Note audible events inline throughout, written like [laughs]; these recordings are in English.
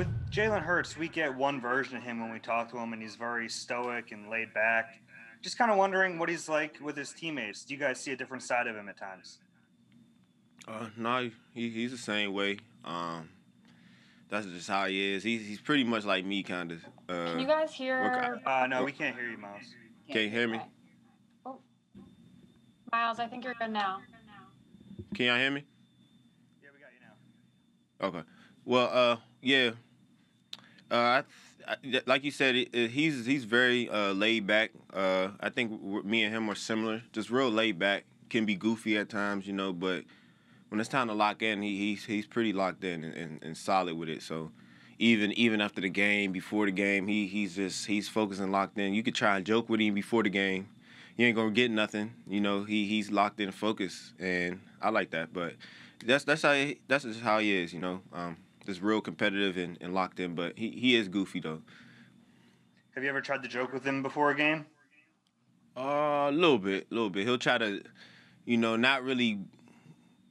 with Jalen Hurts, we get one version of him when we talk to him, and he's very stoic and laid back. Just kind of wondering what he's like with his teammates. Do you guys see a different side of him at times? Uh, no, he, he's the same way. Um, that's just how he is. He's he's pretty much like me, kind of. Uh, Can you guys hear? Uh, no, we can't hear you, Miles. Can you hear me? Okay. Oh. Miles, I think you're good now. Can y'all hear me? Yeah, we got you now. Okay. Well, uh, yeah. Uh, I, I, like you said, it, it, he's he's very uh, laid back. Uh, I think me and him are similar. Just real laid back. Can be goofy at times, you know, but when it's time to lock in, he, he's he's pretty locked in and, and, and solid with it. So even even after the game, before the game, he he's just he's focused and locked in. You could try and joke with him before the game. You ain't gonna get nothing. You know, he he's locked in focused, and I like that. But that's that's how he, that's just how he is. You know, um, just real competitive and, and locked in. But he, he is goofy though. Have you ever tried to joke with him before a game? Uh, a little bit, a little bit. He'll try to, you know, not really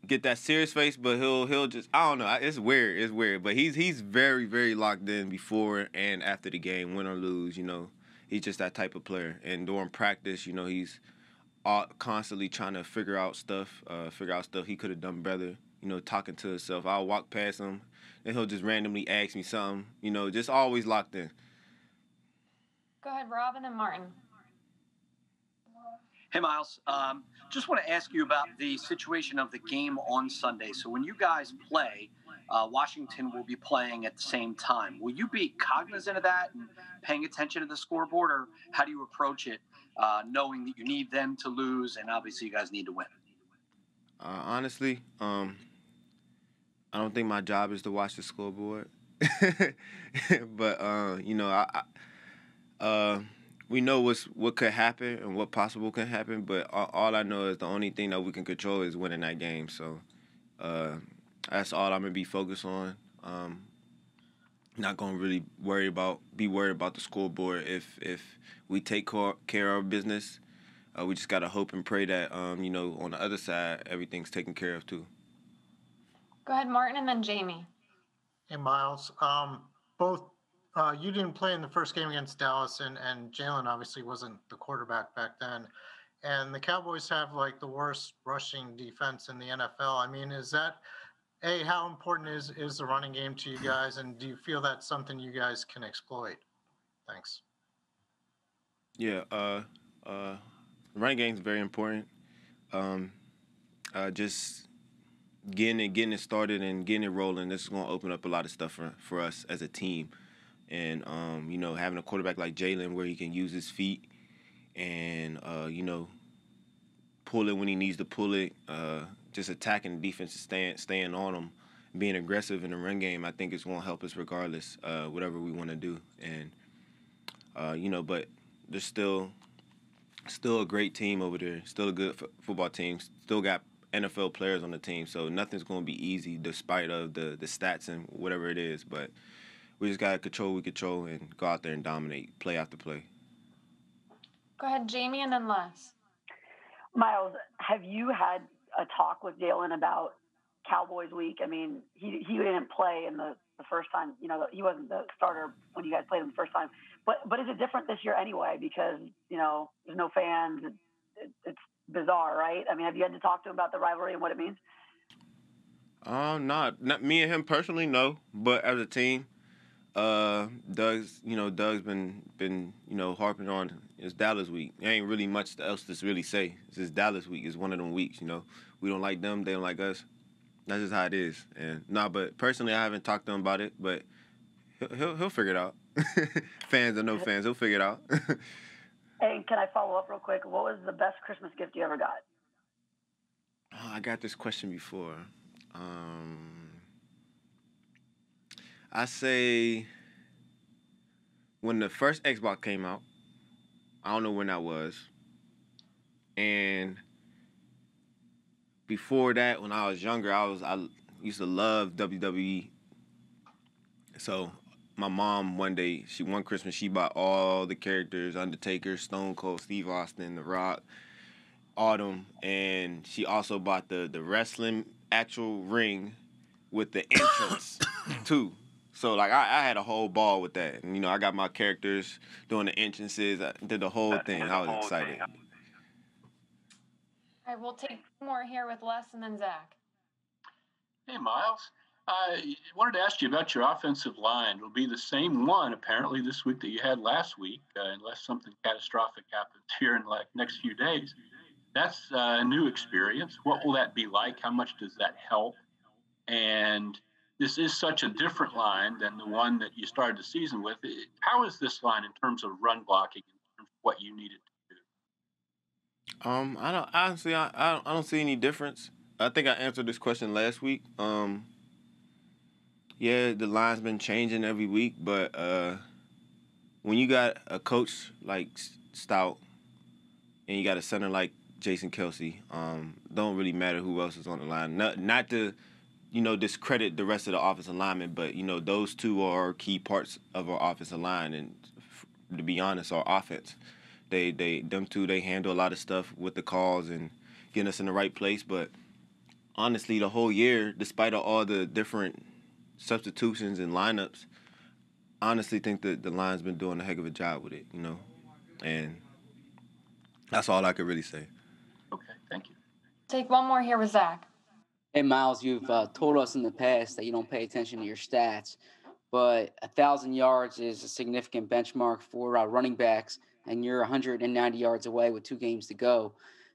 get that serious face, but he'll he'll just I don't know. It's weird. It's weird, but he's he's very very locked in before and after the game, win or lose. You know, he's just that type of player. And during practice, you know, he's all, constantly trying to figure out stuff, uh, figure out stuff he could have done better. You know, talking to himself. I'll walk past him, and he'll just randomly ask me something. You know, just always locked in. Go ahead, Rob, and then Martin. Hey, Miles. Um, just want to ask you about the situation of the game on Sunday. So, when you guys play, uh, Washington will be playing at the same time. Will you be cognizant of that and paying attention to the scoreboard, or how do you approach it, uh, knowing that you need them to lose and obviously you guys need to win? Uh, honestly, um, I don't think my job is to watch the scoreboard. [laughs] but uh, you know, I, I uh, we know what's what could happen and what possible can happen. But all, all, I know is the only thing that we can control is winning that game. So uh, that's all I'm gonna be focused on. Um, not gonna really worry about be worried about the scoreboard if if we take care of business. Uh, we just gotta hope and pray that um, you know on the other side everything's taken care of too. Go ahead, Martin, and then Jamie. Hey, Miles. Um, both uh, you didn't play in the first game against Dallas, and, and Jalen obviously wasn't the quarterback back then. And the Cowboys have like the worst rushing defense in the NFL. I mean, is that a how important is is the running game to you guys, and do you feel that's something you guys can exploit? Thanks. Yeah, uh, uh, running game is very important. Um, uh, just getting it getting it started and getting it rolling. This is going to open up a lot of stuff for for us as a team, and um, you know having a quarterback like Jalen where he can use his feet and uh, you know pull it when he needs to pull it. Uh, just attacking the defense, staying staying on them, being aggressive in the run game. I think it's going to help us regardless, uh, whatever we want to do. And uh, you know, but there's still still a great team over there. Still a good f- football team. Still got NFL players on the team, so nothing's going to be easy despite of the the stats and whatever it is. But we just got to control what we control and go out there and dominate play after play. Go ahead, Jamie, and then Les. Miles, have you had a talk with Jalen about Cowboys week? I mean, he he didn't play in the, the first time. You know, he wasn't the starter when you guys played him the first time. But but is it different this year anyway? Because you know, there's no fans. It, it's bizarre, right? I mean, have you had to talk to him about the rivalry and what it means? Um, not not me and him personally, no. But as a team, uh, Doug's you know Doug's been been you know harping on it's Dallas week. There ain't really much else to really say. It's just Dallas week. It's one of them weeks. You know, we don't like them, they don't like us. That's just how it is. And nah, but personally, I haven't talked to him about it, but he'll he'll, he'll figure it out. [laughs] fans or no fans, he'll figure it out. [laughs] Hey, can I follow up real quick? What was the best Christmas gift you ever got? Oh, I got this question before. Um, I say when the first Xbox came out, I don't know when that was. And before that, when I was younger, I was I used to love WWE. So my mom one day, she one Christmas she bought all the characters, Undertaker, Stone Cold, Steve Austin, The Rock, Autumn, and she also bought the the wrestling actual ring with the entrance [coughs] too. So like I, I had a whole ball with that, and you know I got my characters doing the entrances, I did the whole thing. I was excited. All right, we'll take more here with Les and then Zach. Hey, Miles. I wanted to ask you about your offensive line. It'll be the same one apparently this week that you had last week, uh, unless something catastrophic happens [laughs] here in like next few days. That's uh, a new experience. What will that be like? How much does that help? And this is such a different line than the one that you started the season with. How is this line in terms of run blocking, in terms of what you needed to do? Um, I don't honestly, I, I don't, I don't see any difference. I think I answered this question last week. Um, yeah, the line's been changing every week, but uh, when you got a coach like Stout and you got a center like Jason Kelce, um, don't really matter who else is on the line. Not not to, you know, discredit the rest of the offensive linemen, but you know those two are key parts of our offensive line, and to be honest, our offense. They they them two they handle a lot of stuff with the calls and getting us in the right place, but honestly, the whole year, despite all the different substitutions and lineups, honestly think that the line's been doing a heck of a job with it, you know, and that's all I could really say. Okay, thank you. Take one more here with Zach. Hey, Miles, you've uh, told us in the past that you don't pay attention to your stats, but a thousand yards is a significant benchmark for uh, running backs, and you're 190 yards away with two games to go.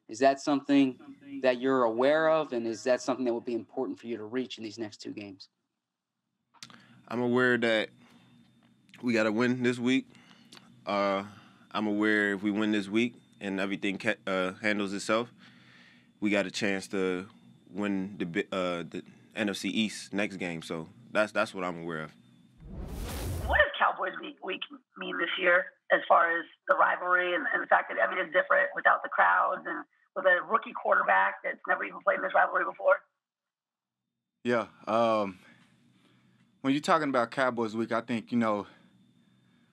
Is that something that you're aware of, and is that something that would be important for you to reach in these next two games? I'm aware that we got to win this week. Uh, I'm aware if we win this week and everything ca- uh, handles itself, we got a chance to win the uh, the NFC East next game. So that's that's what I'm aware of. What does Cowboys week, week mean this year as far as the rivalry and, and the fact that I mean it's different without the crowds and with a rookie quarterback that's never even played in this rivalry before? Yeah. Um, when you're talking about Cowboys Week, I think you know,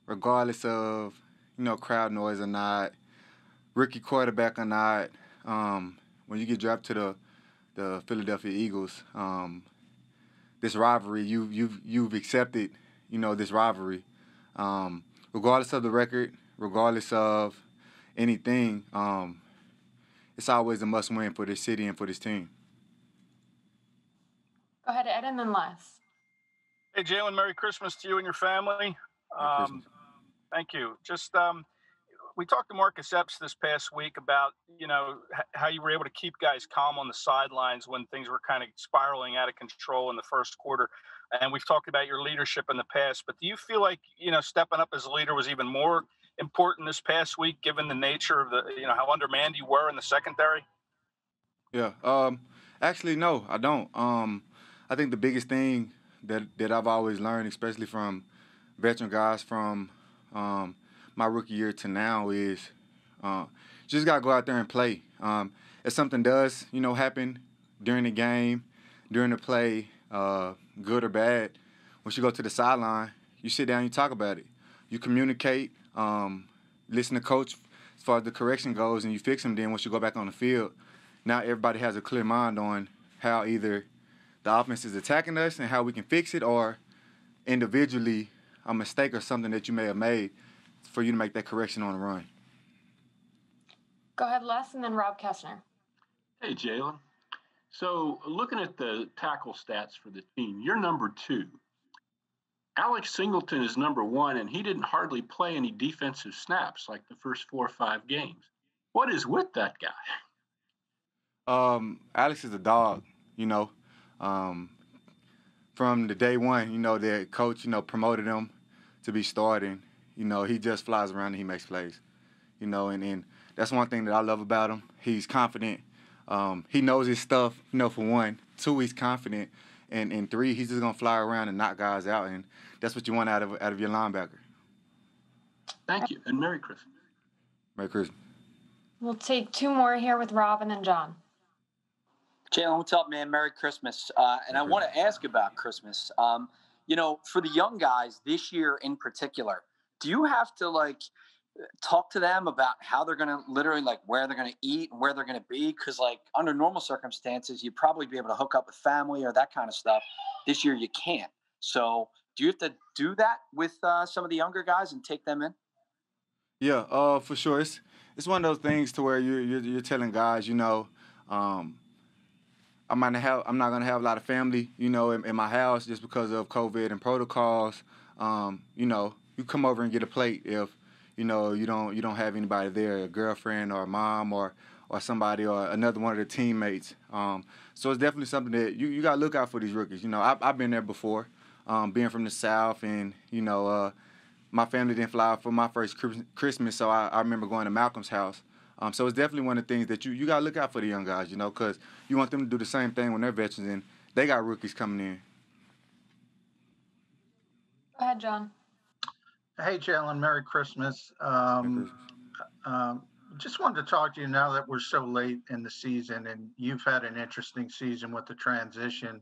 regardless of you know crowd noise or not, rookie quarterback or not, um, when you get drafted to the the Philadelphia Eagles, um, this rivalry you you've you've accepted, you know, this rivalry, um, regardless of the record, regardless of anything. Um, it's always a must win for this city and for this team. Go ahead, Ed, and then Les. Hey, Jalen, Merry Christmas to you and your family. Um, thank you. Just um, we talked to Marcus Epps this past week about you know h- how you were able to keep guys calm on the sidelines when things were kind of spiraling out of control in the first quarter. And we've talked about your leadership in the past, but do you feel like you know stepping up as a leader was even more important this past week, given the nature of the you know how undermanned you were in the secondary? Yeah. Um, actually, no, I don't. Um, I think the biggest thing that that I've always learned, especially from veteran guys from um, my rookie year to now, is uh, just gotta go out there and play. Um, if something does, you know, happen during the game, during the play, uh, good or bad, once you go to the sideline, you sit down, you talk about it, you communicate, um, listen to coach as far as the correction goes, and you fix them. Then once you go back on the field, now everybody has a clear mind on how either the offense is attacking us and how we can fix it, or individually a mistake or something that you may have made for you to make that correction on the run. Go ahead, Les, and then Rob Kessner. Hey, Jalen. So, looking at the tackle stats for the team, you're number two. Alex Singleton is number one, and he didn't hardly play any defensive snaps like the first four or five games. What is with that guy? Um, Alex is a dog, you know. Um, from the day one, you know, the coach, you know, promoted him to be starting. You know, he just flies around and he makes plays. You know, and, and that's one thing that I love about him. He's confident. Um, he knows his stuff, you know, for one. Two, he's confident. And, and three, he's just gonna fly around and knock guys out, and that's what you want out of out of your linebacker. Thank you, and Merry Christmas. Merry Christmas. We'll take two more here with Rob and then John. Jalen, what's up, man? Merry Christmas. Uh, and I want to ask about Christmas. Um, you know, for the young guys this year in particular, do you have to like talk to them about how they're going to literally like where they're going to eat and where they're going to be? Because like under normal circumstances, you'd probably be able to hook up with family or that kind of stuff. This year, you can't. So Do you have to do that with uh, some of the younger guys and take them in? Yeah, uh, for sure. It's it's one of those things to where you're you're, you're telling guys, you know, um, I might have I'm not gonna have a lot of family, you know, in, in my house just because of COVID and protocols. Um, you know, you come over and get a plate if you know you don't you don't have anybody there, a girlfriend or a mom or or somebody or another one of the teammates. Um, so it's definitely something that you, you got to look out for these rookies. You know, I, I've been there before, um, being from the South, and, you know, uh, my family didn't fly for my first Christmas, so I, I remember going to Malcolm's house. Um, so it's definitely one of the things that you, you got to look out for the young guys, you know, because you want them to do the same thing when they're veterans and they got rookies coming in. Go ahead, John. Hey, Jalen, Merry Christmas. Um, Christmas. Um, just wanted to talk to you now that we're so late in the season and you've had an interesting season with the transition.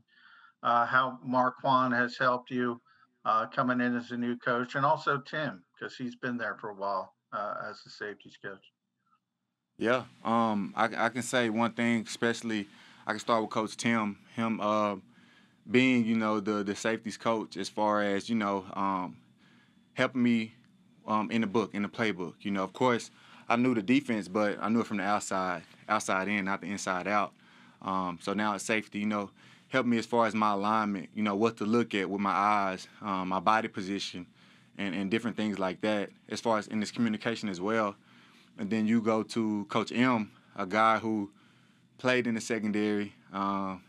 Uh, how Marquand has helped you uh, coming in as a new coach, and also Tim because he's been there for a while uh, as the safeties coach. Yeah, um, I, I, can say one thing, especially I can start with Coach Tim. Him uh, being, you know, the the safeties coach as far as you know, um, helping me um, in the book, in the playbook. You know, of course I knew the defense, but I knew it from the outside, outside in, not the inside out. Um, so now it's safety, you know, helped me as far as my alignment, you know, what to look at with my eyes, um, my body position, and, and different things like that, as far as in this communication as well. And then you go to Coach M, a guy who played in the secondary, um,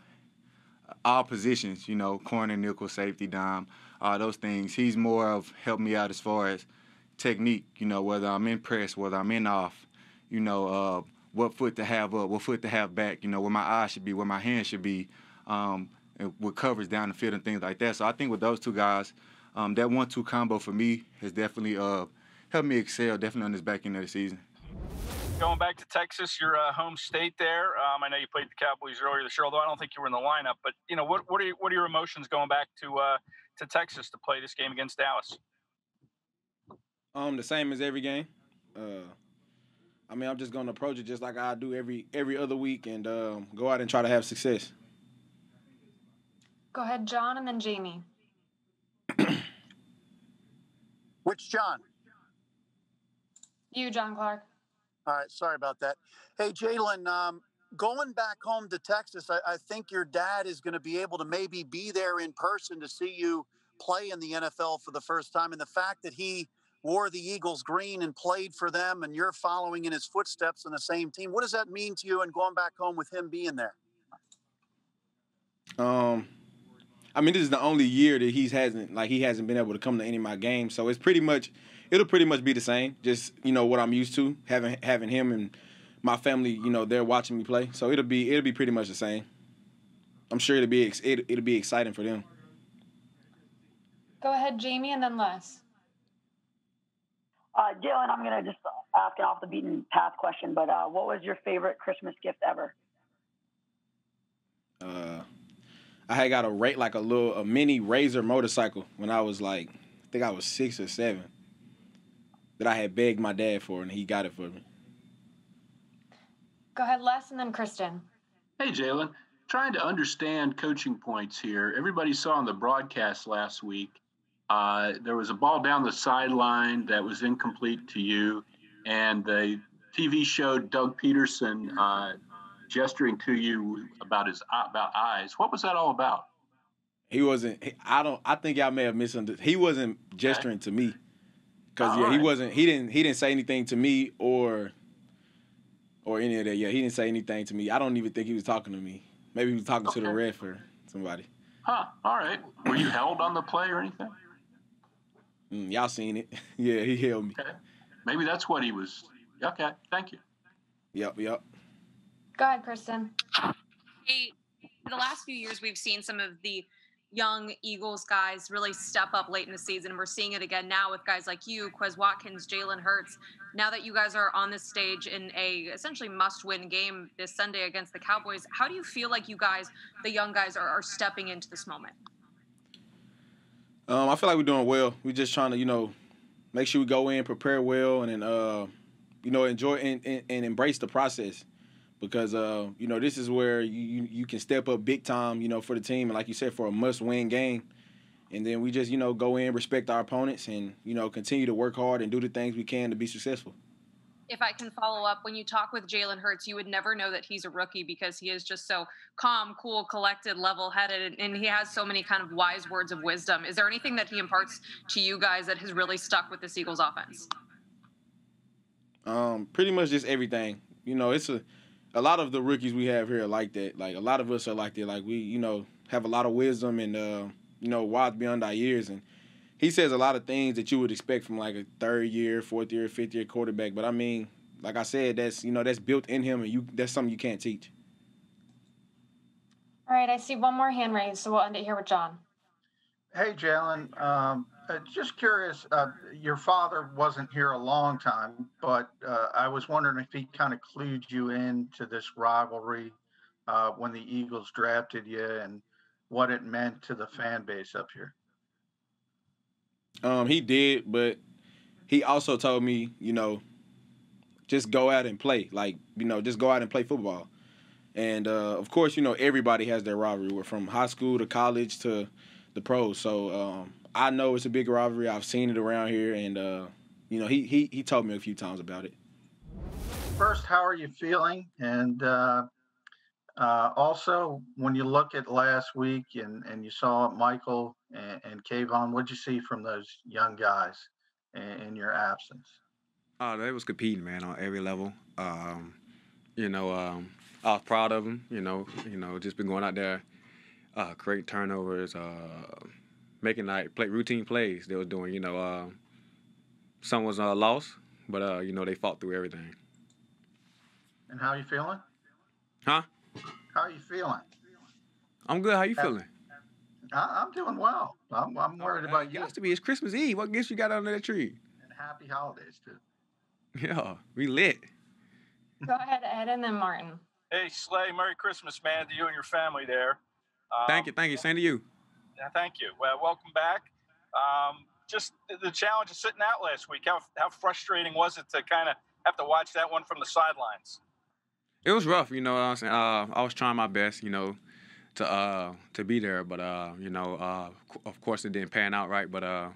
all positions, you know, corner, nickel, safety, dime, all those things. He's more of helped me out as far as – technique, you know, whether I'm in press, whether I'm in off, you know, uh, what foot to have up, what foot to have back, you know, where my eyes should be, where my hands should be, um, with coverage down the field and things like that. So I think with those two guys, um, that one-two combo for me has definitely uh, helped me excel, definitely on this back end of the season. Going back to Texas, your uh, home state there. Um, I know you played the Cowboys earlier this year, although I don't think you were in the lineup. But you know, what what are your, what are your emotions going back to uh, to Texas to play this game against Dallas? Um, the same as every game. Uh, I mean, I'm just gonna approach it just like I do every every other week and um, go out and try to have success. Go ahead, John, and then Jamie. Which John? You, John Clark. All right, sorry about that. Hey, Jalen, um, going back home to Texas, I, I think your dad is going to be able to maybe be there in person to see you play in the NFL for the first time, and the fact that he wore the Eagles green and played for them, and you're following in his footsteps in the same team. What does that mean to you and going back home with him being there? Um, I mean, this is the only year that he hasn't like he hasn't been able to come to any of my games, so it's pretty much it'll pretty much be the same. Just you know what I'm used to having having him and my family, you know, they're watching me play, so it'll be it'll be pretty much the same. I'm sure it'll be it, it'll be exciting for them. Go ahead, Jamie, and then Les. Uh, Jalen, I'm going to just ask an off the beaten path question, but uh, what was your favorite Christmas gift ever? Uh, I had got a rate like a little a mini Razor motorcycle when I was like, I think I was six or seven. That I had begged my dad for, and he got it for me. Go ahead, Les, and then Kristen. Hey, Jalen. Trying to understand coaching points here. Everybody saw on the broadcast last week uh, there was a ball down the sideline that was incomplete to you, and the TV showed Doug Pederson uh, gesturing to you about his about eyes. What was that all about? He wasn't. I don't. I think y'all may have misunderstood. He wasn't gesturing okay. to me, because yeah, right. he wasn't. He didn't. He didn't say anything to me or or any of that. Yeah, he didn't say anything to me. I don't even think he was talking to me. Maybe he was talking okay. to the ref or somebody. Huh. All right. Were you held on the play or anything? Mm, y'all seen it. [laughs] yeah, he held me. Okay. Maybe that's what he was. Okay, thank you. Yep, yep. Go ahead, Kristen. Hey, in the last few years, we've seen some of the young Eagles guys really step up late in the season. And we're seeing it again now with guys like you, Quez Watkins, Jalen Hurts. Now that you guys are on this stage in a essentially must-win game this Sunday against the Cowboys, how do you feel like you guys, the young guys, are, are stepping into this moment? Um, I feel like we're doing well. We're just trying to, you know, make sure we go in, prepare well, and then, uh, you know, enjoy and, and, and, embrace the process because, uh, you know, this is where you, you, you can step up big time, you know, for the team. And like you said, for a must win game. and then we just you know go in, respect our opponents, and you know continue to work hard and do the things we can to be successful. If I can follow up, when you talk with Jalen Hurts, you would never know that he's a rookie because he is just so calm, cool, collected, level-headed, and he has so many kind of wise words of wisdom. Is there anything that he imparts to you guys that has really stuck with the Eagles offense? Um, pretty much just everything. You know, it's a a lot of the rookies we have here are like that. Like a lot of us are like that. Like we, you know, have a lot of wisdom and uh, you know, wise beyond our years. And he says a lot of things that you would expect from like a third year, fourth year, fifth year quarterback. But I mean, like I said, that's you know, that's built in him and you that's something you can't teach. All right, I see one more hand raised, so we'll end it here with John. Hey, Jalen. Um, uh, just curious. Uh, your father wasn't here a long time, but uh, I was wondering if he kind of clued you into this rivalry uh, when the Eagles drafted you and what it meant to the fan base up here. Um, he did, but he also told me, you know, just go out and play. Like, you know, just go out and play football. And uh, of course, you know, everybody has their rivalry. We're from high school to college to the pros. So um, I know it's a big rivalry. I've seen it around here, and uh, you know, he he he told me a few times about it. First, how are you feeling? And uh, uh, also, when you look at last week and, and you saw Michael and, and Kayvon, what'd you see from those young guys in, in your absence? Oh, they was competing, man, on every level. Um, you know, um, I was proud of them. You know, you know, just been going out there, uh, creating turnovers, uh, making like play routine plays. They were doing. You know, uh, some was uh, lost, but uh, you know they fought through everything. And how you feeling? Huh? How are you feeling? I'm good. How you feeling? I, I'm doing well. I'm, I'm worried about you. It has to be. It's Christmas Eve. What gifts you got under that tree? And happy holidays too. Yeah, we lit. Go ahead, Ed, and then Martin. Hey, Slay, Merry Christmas, man, to you and your family there. Um, thank you, thank you. Same to you. Thank you. Well, welcome back. Um, just the challenge of sitting out last week. How how frustrating was it to kind of have to watch that one from the sidelines? It was rough, you know. I'm saying? Uh, I was trying my best, you know, to uh, to be there, but uh, you know, uh, of course, it didn't pan out right. But uh,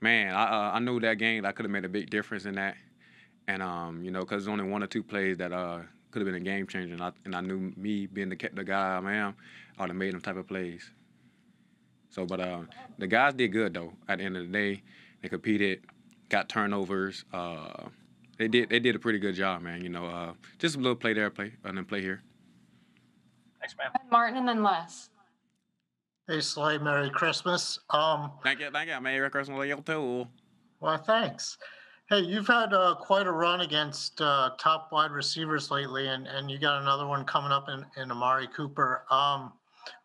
man, I uh, I knew that game. I could have made a big difference in that, and um, you know, because there's only one or two plays that could have been a game changer, and I, and I knew me being the the guy I am, I would have made them type of plays. So, but uh, the guys did good though. At the end of the day, they competed, got turnovers. Uh, they did they did a pretty good job, man. You know, uh, just a little play there, play and then play here. Thanks, man. Martin and then Les. Hey, Slay, Merry Christmas. Um, thank you, thank you. Merry Christmas to you too. Well, thanks. Hey, you've had uh, quite a run against uh, top wide receivers lately, and, and you got another one coming up in, in Amari Cooper. Um,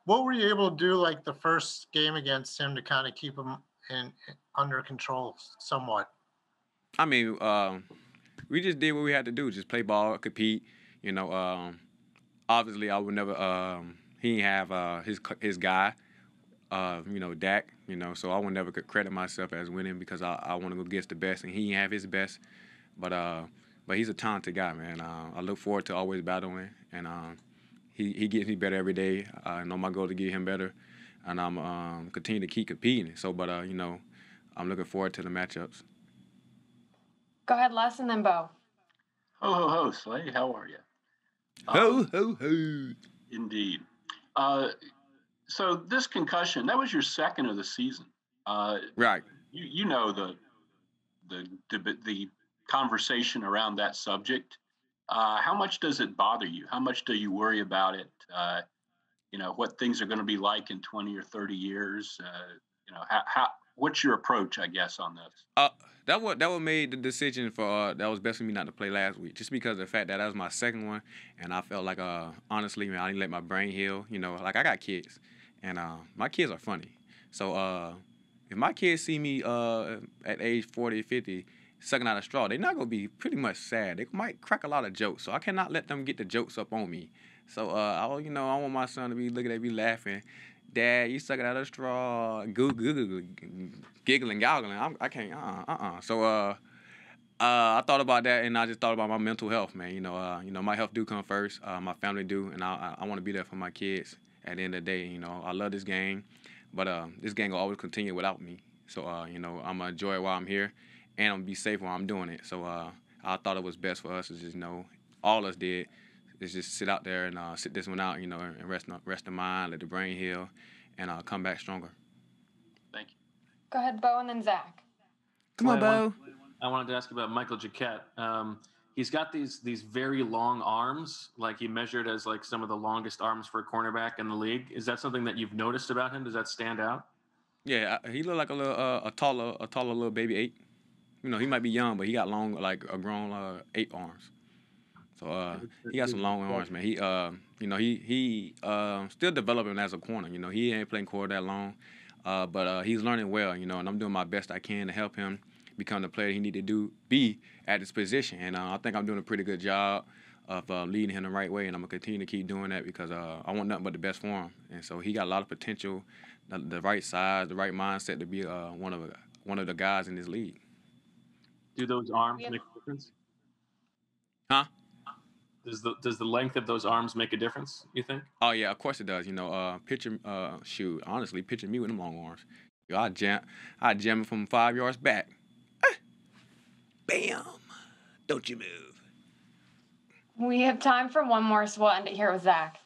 what were you able to do like the first game against him to kind of keep him in, under control somewhat? I mean, um, we just did what we had to do, just play ball, compete. You know, um, obviously I would never. Um, he didn't have uh, his his guy, uh, you know, Dak. You know, so I would never credit myself as winning because I, I want to go against the best, and he didn't have his best. But uh, but he's a talented guy, man. Uh, I look forward to always battling, and um, he he gets me better every day. I know my goal to get him better, and I'm um, continue to keep competing. So, but uh, you know, I'm looking forward to the matchups. Go ahead, Les, and then Bo. Ho ho ho, Slay. How are you? Ho ho ho. Indeed. Uh, so this concussion, that was your second of the season. Uh, right. You you know the the the, the conversation around that subject. Uh, how much does it bother you? How much do you worry about it? Uh, you know what things are going to be like in 20 or 30 years. Uh, you know how, how what's your approach, I guess, on this? Uh, that what that what made the decision for uh, that was best for me not to play last week, just because of the fact that that was my second one, and I felt like uh honestly, man, I didn't let my brain heal. You know, like I got kids, and my kids are funny, so if my kids see me at age 40, 50, sucking out a straw, they're not gonna be pretty much sad. They might crack a lot of jokes, so I cannot let them get the jokes up on me. So uh, I, you know, I want my son to be looking at me laughing. Dad, you sucking out a straw, goo goo goo, giggling, goggling. I'm, I can't, uh, uh, uh. So, uh, uh, I thought about that, and I just thought about my mental health, man. You know, uh, you know, my health do come first. Uh, my family do, and I, I, I want to be there for my kids. At the end of the day, you know, I love this game, but uh, this game will always continue without me. So uh, you know, I'm gonna enjoy it while I'm here, and I'm gonna be safe while I'm doing it. So uh, I thought it was best for us to just know, all us did, is just sit out there and uh, sit this one out, you know, and rest rest the mind, let the brain heal, and uh, come back stronger. Thank you. Go ahead, Bo, and then Zach. Come on, I Bo. wanted, I wanted to ask about Michael Jacquet. Um, he's got these these very long arms, like he measured as like some of the longest arms for a cornerback in the league. Is that something that you've noticed about him? Does that stand out? Yeah, he looked like a little uh, a taller a taller little baby eight. You know, he might be young, but he got long like a grown uh, eight arms. So uh, he got some long arms, man. He uh, you know, he he uh, still developing as a corner. You know, he ain't playing corner that long, uh, but uh, he's learning well. You know, and I'm doing my best I can to help him become the player he need to do be at his position. And uh, I think I'm doing a pretty good job of uh, leading him the right way, and I'm gonna continue to keep doing that because uh, I want nothing but the best for him. And so he got a lot of potential, the, the right size, the right mindset to be uh, one of one of the guys in this league. Do those arms make a difference? Huh? Does the does the length of those arms make a difference? You think? Oh yeah, of course it does. You know, uh, picture, uh, shoot, honestly, picture me with them long arms. Yo, I jam, I jam it from five yards back. Ah! Bam! Don't you move. We have time for one more, so we'll end it here with Zach.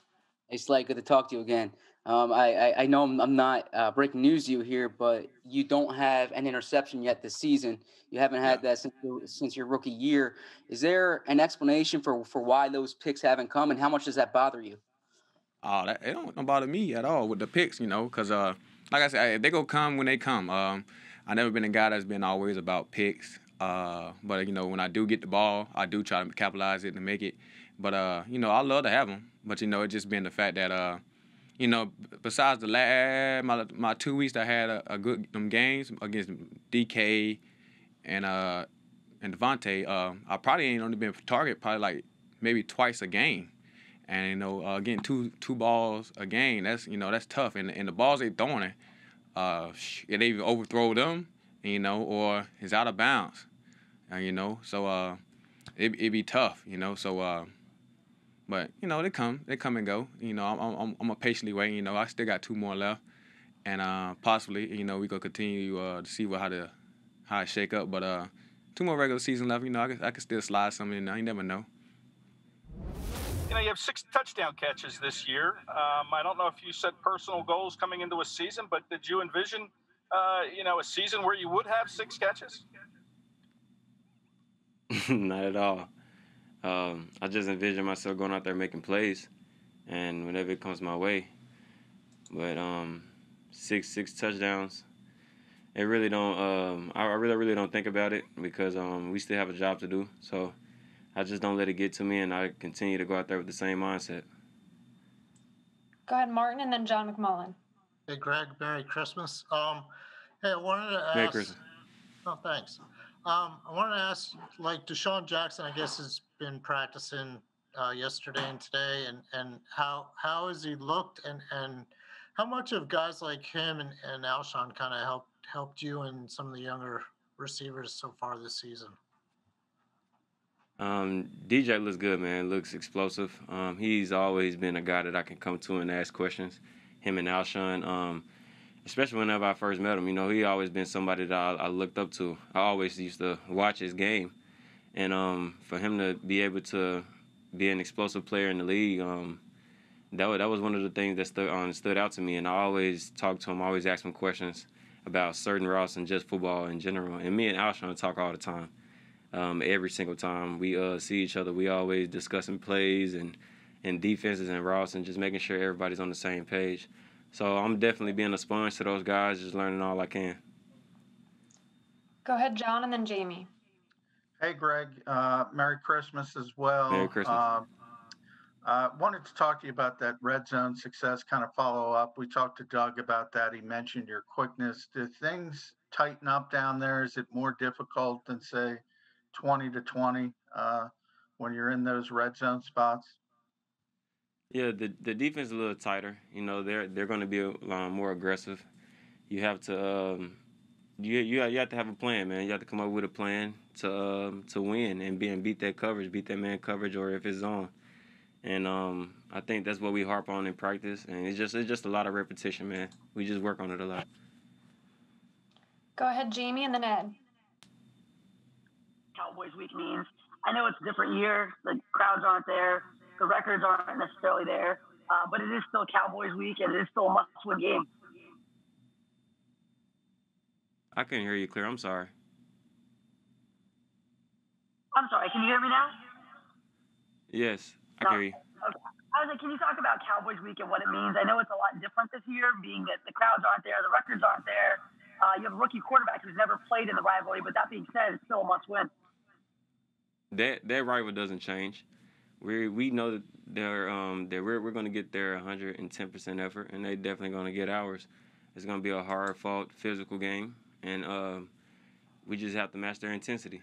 Hey, Slay, good to talk to you again. Um, I, I, I know I'm, I'm not uh, breaking news to you here, but you don't have an interception yet this season. You haven't had that since, your- since your rookie year. Is there an explanation for, for why those picks haven't come, and how much does that bother you? Oh, that it don't, don't bother me at all with the picks, you know, because uh, like I said, they go come when they come. Um, I never been a guy that's been always about picks. Uh, but you know, when I do get the ball, I do try to capitalize it and make it. But uh, you know, I love to have them. But you know, it just been the fact that uh, you know, besides the last my my two weeks, I had a, a good them games against DK and uh and Davante. Uh, I probably ain't only been target probably like maybe twice a game. And you know, uh, getting two two balls a game, that's you know that's tough. And and the balls they throwing, uh, sh- they overthrow them, you know, or it's out of bounds, uh, you know. So uh, it it be tough, you know. So uh, but you know they come they come and go. You know, I'm I'm I'm a patiently waiting. You know, I still got two more left, and uh, possibly you know we gonna continue uh, to see what how to how it shake up. But uh, two more regular season left. You know, I can, I can still slide something in there. You never know. You know, you have six touchdown catches this year. Um, I don't know if you set personal goals coming into a season, but did you envision, uh, you know, a season where you would have six catches? [laughs] Not at all. Um, I just envision myself going out there making plays, and whenever it comes my way. But um, six six touchdowns. It really don't. Um, I I really really don't think about it because um, we still have a job to do. So I just don't let it get to me, and I continue to go out there with the same mindset. Go ahead, Martin, and then John McMullen. Hey, Greg, Merry Christmas. Um, hey, I wanted to ask. Merry Christmas. Oh, thanks. Um, I wanted to ask, like DeSean Jackson, I guess has been practicing uh, yesterday and today, and and how how has he looked, and and how much of guys like him and and Alshon kind of helped helped you and some of the younger receivers so far this season? Um, DJ looks good, man. Looks explosive. Um, he's always been a guy that I can come to and ask questions. Him and Alshon, um, especially whenever I first met him, you know, he always been somebody that I, I looked up to. I always used to watch his game, and um, for him to be able to be an explosive player in the league, um, that was, that was one of the things that stood um, stood out to me. And I always talk to him, always ask him questions about certain routes and just football in general. And me and Alshon talk all the time um, every single time we uh, see each other. We always discussing plays and and defenses and routes and just making sure everybody's on the same page. So I'm definitely being a sponge to those guys, just learning all I can. Go ahead, John, and then Jamie. Hey, Greg. Uh, Merry Christmas as well. Merry Christmas. Uh, uh, wanted to talk to you about that red zone success kind of follow up. We talked to Doug about that. He mentioned your quickness. Do things tighten up down there? Is it more difficult than, say, 20 to 20 uh, when you're in those red zone spots? Yeah, the the defense is a little tighter. You know, they're they're going to be um, more aggressive. You have to um, you you you have to have a plan, man. You have to come up with a plan to um, to win and be and beat that coverage, beat that man coverage, or if it's on. and um, I think that's what we harp on in practice, and it's just it's just a lot of repetition, man. We just work on it a lot. Go ahead, Jamie, and then Ed. Cowboys week means. I know it's a different year. The crowds aren't there. The records aren't necessarily there. Uh, but it is still Cowboys week, and it is still a must-win game. I couldn't hear you clear. I'm sorry. I'm sorry. Can you hear me now? Yes, I No. can hear you. Okay. I was like, can you talk about Cowboys week and what it means? I know it's a lot different this year, being that the crowds aren't there, the records aren't there. Uh, you have a rookie quarterback who's never played in the rivalry, but that being said, it's still a must-win. That that rival doesn't change. We we know that they're um that we're we're gonna get their 110 percent effort, and they're definitely gonna get ours. It's gonna be a hard fought physical game, and um we just have to match their intensity.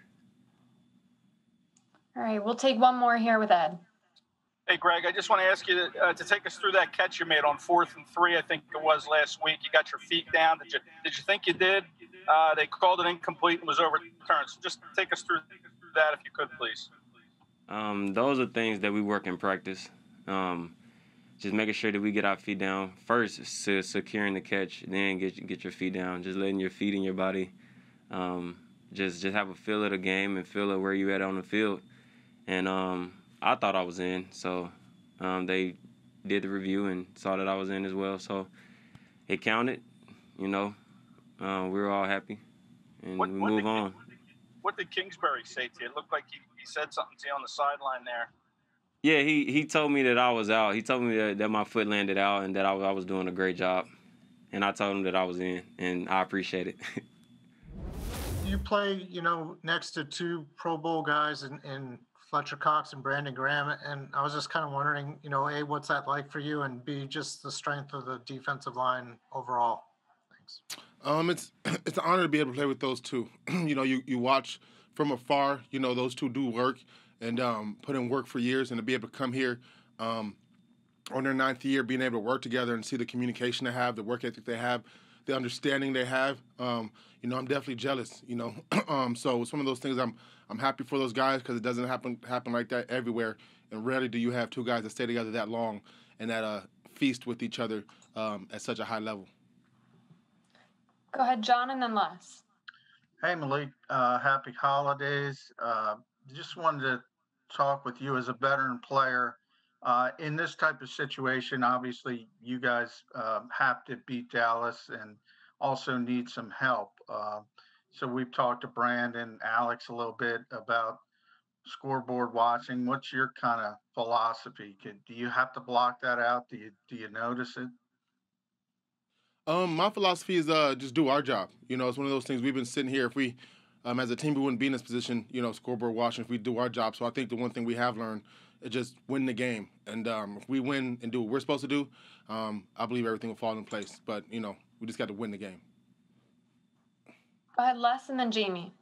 All right, we'll take one more here with Ed. Hey, Greg, I just want to ask you to, uh, to take us through that catch you made on fourth and three. I think it was last week. You got your feet down. Did you Did you think you did? Uh, they called it incomplete and was overturned. So just take us through that if you could, please. Um, those are things that we work in practice. Um, just making sure that we get our feet down first, se- securing the catch, then get get your feet down. Just letting your feet in your body. Um, just just have a feel of the game and feel of where you at on the field. And um, I thought I was in, so um, they did the review and saw that I was in as well. So it counted. You know, uh, we were all happy, and we move on. What did Kingsbury say to you? It looked like he, he said something to you on the sideline there. Yeah, he, he told me that I was out. He told me that, that my foot landed out and that I, was- I was doing a great job. And I told him that I was in, and I appreciate it. [laughs] You play, you know, next to two Pro Bowl guys and, in Fletcher Cox and Brandon Graham, and I was just kind of wondering, you know, a what's that like for you, and b just the strength of the defensive line overall. Um, it's [clears throat] it's an honor to be able to play with those two. [clears throat] you know, you, you watch from afar. You know, those two do work and um, put in work for years, and to be able to come here um, on their ninth year, being able to work together and see the communication they have, the work ethic they have, the understanding they have. Um, you know, I'm definitely jealous. You know, [clears throat] um, so it's one of those things. I'm I'm happy for those guys because it doesn't happen happen like that everywhere, and rarely do you have two guys that stay together that long and that uh, feast with each other um, at such a high level. Go ahead, John, and then Les. Hey, Malik, uh, happy holidays. Uh, just wanted to talk with you as a veteran player. Uh, in this type of situation, obviously, you guys uh, have to beat Dallas and also need some help. Uh, so we've talked to Brandon, Alex a little bit about scoreboard watching. What's your kind of philosophy? Could, do you have to block that out? Do you do you notice it? Um, my philosophy is uh just do our job. You know, it's one of those things we've been sitting here. If we, um, as a team, we wouldn't be in this position. You know, scoreboard watching if we do our job. So I think the one thing we have learned is just win the game. And um, if we win and do what we're supposed to do, um, I believe everything will fall in place. But you know, we just got to win the game. Go ahead, Les, and then Jamie.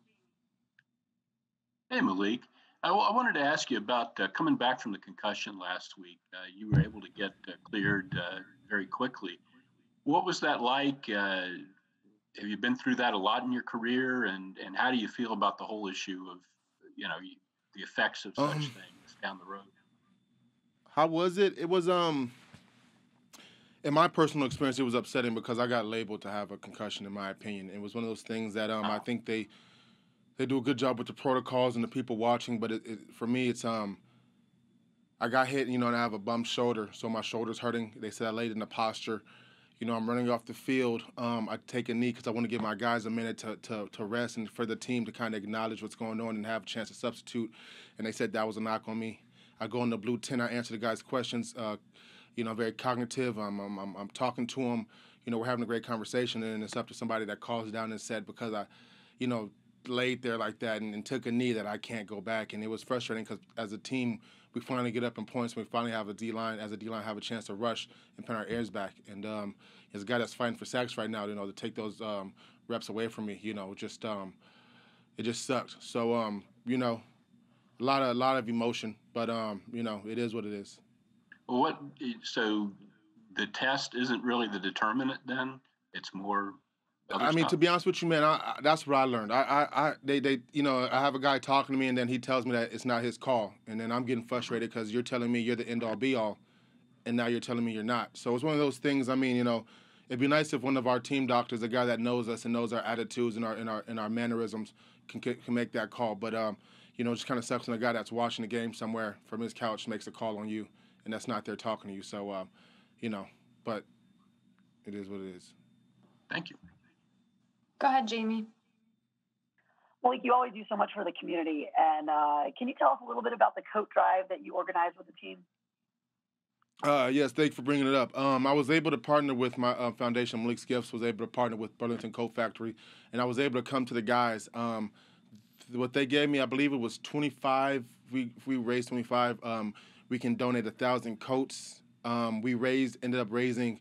Hey, Malik. I, w- I wanted to ask you about uh, coming back from the concussion last week. Uh, you were able to get uh, cleared uh, very quickly. What was that like? Uh, have you been through that a lot in your career? And, and how do you feel about the whole issue of, you know, the effects of such Um, things down the road? How was it? It was um in my personal experience it was upsetting because I got labeled to have a concussion in my opinion. It was one of those things that um I think they they do a good job with the protocols and the people watching, but it, it, for me it's um I got hit, you know, and I have a bum shoulder, so my shoulder's hurting. They said I laid in the posture. You know, I'm running off the field. Um, I take a knee because I want to give my guys a minute to, to, to rest and for the team to kind of acknowledge what's going on and have a chance to substitute. And they said that was a knock on me. I go in the blue tent. I answer the guys' questions. Uh, you know, very cognitive. I'm, I'm, I'm, I'm talking to them. You know, we're having a great conversation, and it's up to somebody that calls down and said because I, you know, laid there like that and, and took a knee that I can't go back, and it was frustrating because as a team we finally get up in points. We finally have a D line as a D line have a chance to rush and put our ears back. And um, as a guy that's fighting for sacks right now, you know, to take those um, reps away from me, you know, just um, it just sucked. So um, you know, a lot of a lot of emotion, but um, you know, it is what it is. What, so the test isn't really the determinant then? It's more I mean, to be honest with you, man, I, I, that's what I learned. I, I, I, they, they, you know, I have a guy talking to me, and then he tells me that it's not his call, and then I'm getting frustrated because you're telling me you're the end all be all, and now you're telling me you're not. So it's one of those things. I mean, you know, it'd be nice if one of our team doctors, a guy that knows us and knows our attitudes and our and our and our mannerisms, can can make that call. But um, you know, just kind of sucks when a guy that's watching the game somewhere from his couch makes a call on you, and that's not there talking to you. So, uh, you know, but it is what it is. Thank you. Go ahead, Jamie. Malik, you always do so much for the community. And uh, can you tell us a little bit about the coat drive that you organized with the team? Uh, yes, thank you for bringing it up. Um, I was able to partner with my uh, foundation, Malik's Gifts, was able to partner with Burlington Coat Factory, and I was able to come to the guys. Um, what they gave me, I believe it was 25. We we raised 25. Um, we can donate a thousand coats. Um, we raised, ended up raising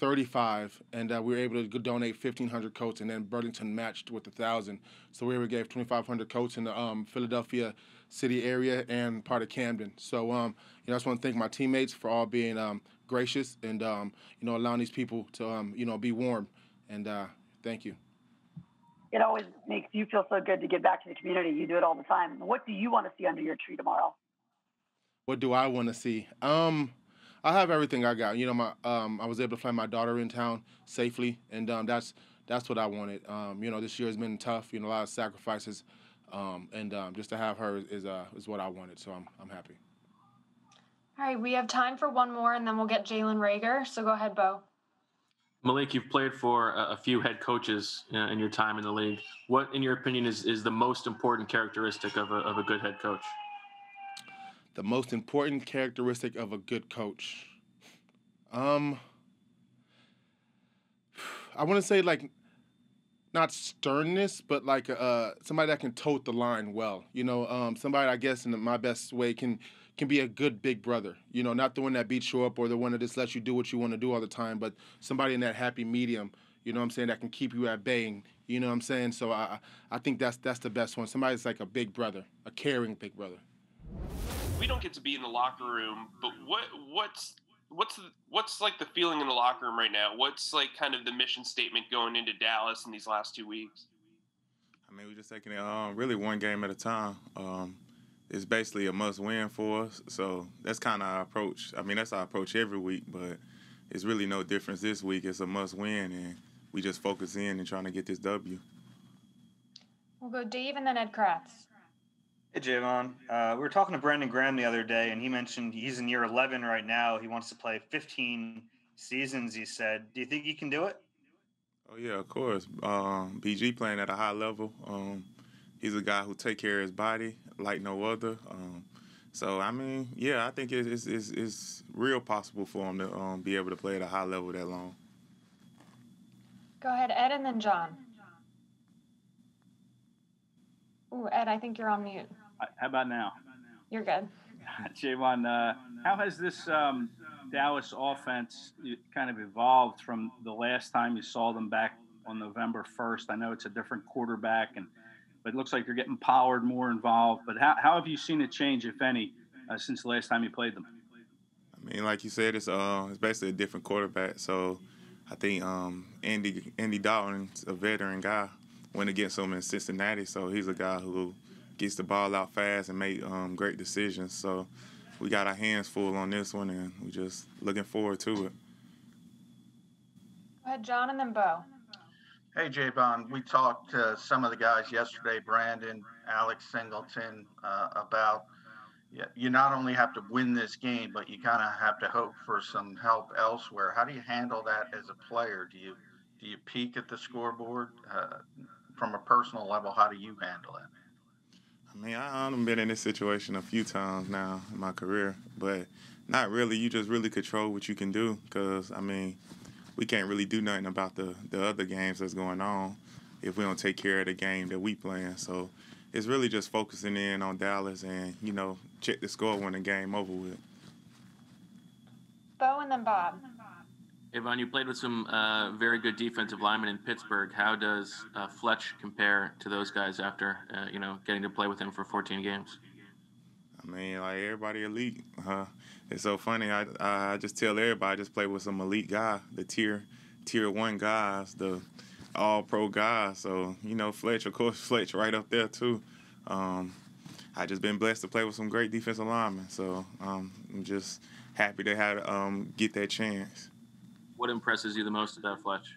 35, and uh, we were able to donate 1,500 coats, and then Burlington matched with a thousand. So we gave 2,500 coats in the um, Philadelphia city area and part of Camden. So um, you know, I just want to thank my teammates for all being um, gracious and um, you know allowing these people to um, you know be warm. And uh, thank you. It always makes you feel so good to give back to the community. You do it all the time. What do you want to see under your tree tomorrow? What do I want to see? Um, I have everything I got. You know, my um, I was able to fly my daughter in town safely, and um, that's that's what I wanted. Um, you know, this year has been tough. You know, a lot of sacrifices, um, and um, just to have her is uh, is what I wanted. So I'm I'm happy. All right, we have time for one more, and then we'll get Jalen Reagor. So go ahead, Bo. Malik, you've played for a, a few head coaches uh, in your time in the league. What, in your opinion, is, is the most important characteristic of a, of a good head coach? The most important characteristic of a good coach? Um, [sighs] I want to say like not sternness, but like uh, somebody that can tote the line well. You know, um, somebody I guess in my best way can can be a good big brother. You know, not the one that beats you up or the one that just lets you do what you want to do all the time, but somebody in that happy medium. You know what I'm saying? That can keep you at bay. And, You know what I'm saying? So I I think that's that's the best one. Somebody's like a big brother, a caring big brother we don't get to be in the locker room, but what what's what's what's like the feeling in the locker room right now? What's like kind of the mission statement going into Dallas in these last two weeks? I mean, we're just taking it um, really one game at a time. Um, it's basically a must win for us, so that's kind of our approach. I mean, that's our approach every week, but it's really no difference this week. It's a must win, and we just focus in and trying to get this W. We'll go Dave and then Ed Kracz. Hey, Javon. Uh, we were talking to Brandon Graham the other day, and he mentioned he's in year 11 right now. He wants to play 15 seasons, he said. Do you think he can do it? Oh, yeah, of course. Um, BG playing at a high level. Um, he's a guy who take care of his body like no other. Um, so, I mean, yeah, I think it's, it's, it's real possible for him to um, be able to play at a high level that long. Go ahead, Ed, and then John. Ooh, Ed, I think you're on mute. How about now? You're good. [laughs] Javon, uh, how has this um, Dallas offense kind of evolved from the last time you saw them back on November 1st? I know it's a different quarterback, and but it looks like you're getting Pollard more involved. But how, how have you seen a change, if any, uh, since the last time you played them? I mean, like you said, it's uh, it's basically a different quarterback. So I think um, Andy Andy Dalton's a veteran guy. Went against him in Cincinnati, so he's a guy who gets the ball out fast and make um, great decisions. So we got our hands full on this one, and we're just looking forward to it. Go ahead, John, and then Bo. Hey, Javon. We talked to some of the guys yesterday, Brandon, Alex Singleton, uh, about you not only have to win this game, but you kind of have to hope for some help elsewhere. How do you handle that as a player? Do you do you peek at the scoreboard uh, from a personal level? How do you handle it? I mean, I've been in this situation a few times now in my career, but not really. You just really control what you can do because, I mean, we can't really do nothing about the, the other games that's going on if we don't take care of the game that we playing. So it's really just focusing in on Dallas and, you know, check the score when the game over with. Bo and then Bob. Javon, you played with some uh, very good defensive linemen in Pittsburgh. How does uh, Fletch compare to those guys after uh, you know getting to play with him for 14 games? I mean, like everybody elite. It's so funny. I I just tell everybody I just play with some elite guy, the tier tier one guys, the all pro guys. So you know, Fletch, of course, [laughs] Fletch right up there too. Um, I just been blessed to play with some great defensive linemen. So um, I'm just happy to have um, get that chance. What impresses you the most about Fletch?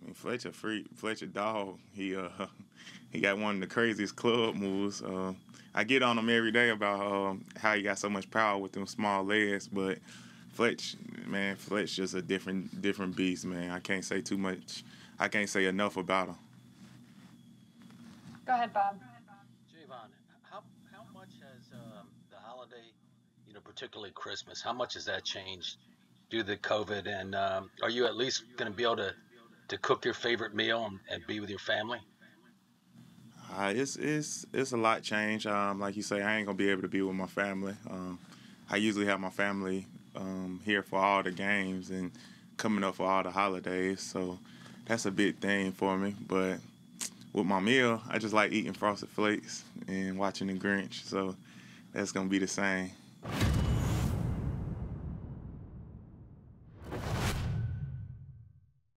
I mean, Fletch a freak, Fletch a dog. He uh, [laughs] he got one of the craziest club moves. Uh, I get on him every day about um, how he got so much power with them small legs, but Fletch, man, Fletch just a different different beast, man. I can't say too much. I can't say enough about him. Go ahead, Bob. Javon, how how much has um, the holiday, you know, particularly Christmas, how much has that changed due to the COVID? And um, are you at least going to be able to to cook your favorite meal and, and be with your family? Uh, it's it's it's a lot change. Um, like you say, I ain't gonna be able to be with my family. Um, I usually have my family um, here for all the games and coming up for all the holidays, so that's a big thing for me. But with my meal, I just like eating frosted flakes and watching the Grinch, so that's gonna be the same.